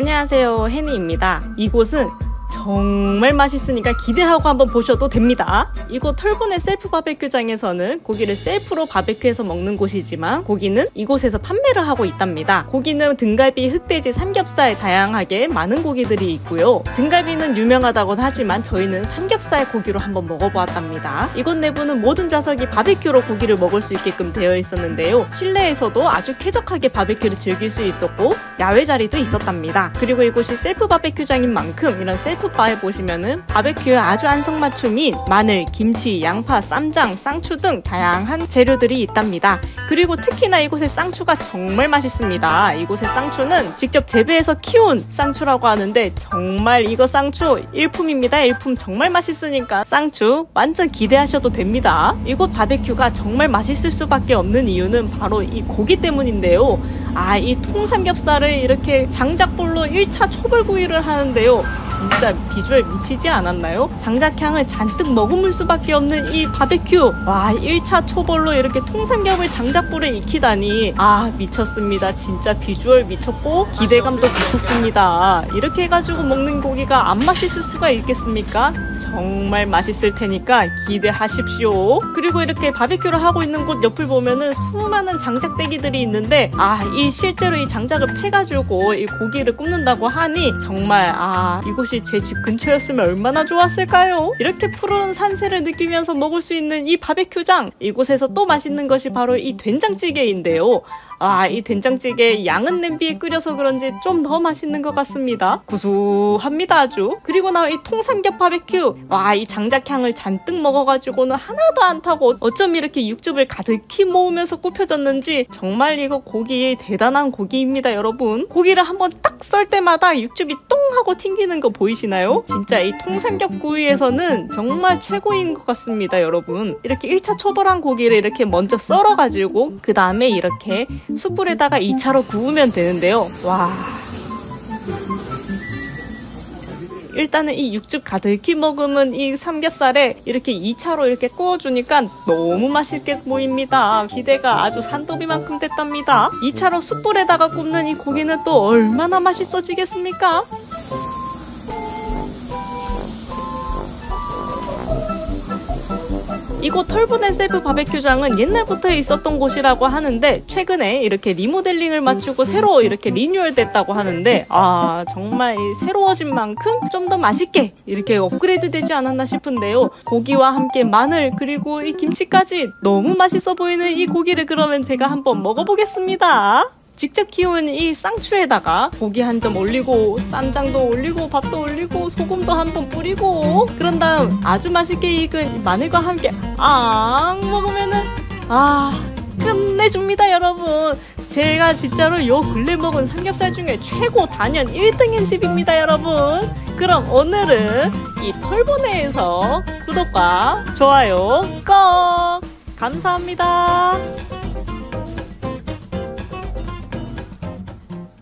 안녕하세요. 해니입니다. 이곳은 정말 맛있으니까 기대하고 한번 보셔도 됩니다. 이곳 털보네 셀프 바베큐장에서는 고기를 셀프로 바베큐해서 먹는 곳이지만 고기는 이곳에서 판매를 하고 있답니다. 고기는 등갈비, 흑돼지, 삼겹살 다양하게 많은 고기들이 있고요. 등갈비는 유명하다곤 하지만 저희는 삼겹살 고기로 한번 먹어보았답니다. 이곳 내부는 모든 좌석이 바베큐로 고기를 먹을 수 있게끔 되어 있었는데요. 실내에서도 아주 쾌적하게 바베큐를 즐길 수 있었고 야외 자리도 있었답니다. 그리고 이곳이 셀프 바베큐장인 만큼 이런 셀프 바에 보시면은 바베큐에 아주 안성맞춤인 마늘, 김치, 양파, 쌈장, 쌍추 등 다양한 재료들이 있답니다. 그리고 특히나 이곳의 쌍추가 정말 맛있습니다. 이곳의 쌍추는 직접 재배해서 키운 쌍추라고 하는데 정말 이거 쌍추 일품입니다. 일품 정말 맛있으니까 쌍추 완전 기대하셔도 됩니다. 이곳 바베큐가 정말 맛있을 수밖에 없는 이유는 바로 이 고기 때문인데요. 아, 이 통삼겹살을 이렇게 장작불로 1차 초벌구이를 하는데요. 진짜 비주얼 미치지 않았나요? 장작향을 잔뜩 머금을 수밖에 없는 이 바베큐. 와, 1차 초벌로 이렇게 통삼겹을 장작불에 익히다니. 아, 미쳤습니다. 진짜 비주얼 미쳤고 기대감도 미쳤습니다. 이렇게 해가지고 먹는 고기가 안 맛있을 수가 있겠습니까? 정말 맛있을 테니까 기대하십시오. 그리고 이렇게 바베큐를 하고 있는 곳 옆을 보면은 수많은 장작대기들이 있는데 아, 이 실제로 이 장작을 패가지고 이 고기를 굽는다고 하니 정말 아, 이곳이 제 집 근처였으면 얼마나 좋았을까요? 이렇게 푸르른 산세를 느끼면서 먹을 수 있는 이 바베큐장 이곳에서 또 맛있는 것이 바로 이 된장찌개인데요. 아, 이 된장찌개 양은 냄비에 끓여서 그런지 좀 더 맛있는 것 같습니다. 구수합니다, 아주. 그리고 나이 통삼겹 바베큐. 와, 이 장작향을 잔뜩 먹어가지고는 하나도 안 타고 어쩜 이렇게 육즙을 가득히 모으면서 굽혀졌는지 정말 이거 고기 대단한 고기입니다, 여러분. 고기를 한번 딱 썰 때마다 육즙이 똥 하고 튕기는 거 보이시나요? 진짜 이 통삼겹 구이에서는 정말 최고인 것 같습니다, 여러분. 이렇게 1차 초벌한 고기를 이렇게 먼저 썰어가지고 그 다음에 이렇게 숯불에다가 2차로 구우면 되는데요. 와. 일단은 이 육즙 가득히 머금은 이 삼겹살에 이렇게 2차로 이렇게 구워주니까 너무 맛있게 보입니다. 기대가 아주 산더미만큼 됐답니다. 2차로 숯불에다가 굽는 이 고기는 또 얼마나 맛있어지겠습니까? 이곳 털보네 셀프 바베큐장은 옛날부터 있었던 곳이라고 하는데 최근에 이렇게 리모델링을 마치고 새로 이렇게 리뉴얼 됐다고 하는데 아 정말 새로워진 만큼 좀 더 맛있게 이렇게 업그레이드 되지 않았나 싶은데요. 고기와 함께 마늘 그리고 이 김치까지 너무 맛있어 보이는 이 고기를 그러면 제가 한번 먹어보겠습니다 직접 키운 이 쌍추에다가 고기 한 점 올리고 쌈장도 올리고 밥도 올리고 소금도 한 번 뿌리고 그런 다음 아주 맛있게 익은 마늘과 함께 앙 먹으면은 아 끝내줍니다 여러분. 제가 진짜로 요 근래 먹은 삼겹살 중에 최고 단연 1등인 집입니다 여러분. 그럼 오늘은 이 털보네에서 구독과 좋아요 꼭! 감사합니다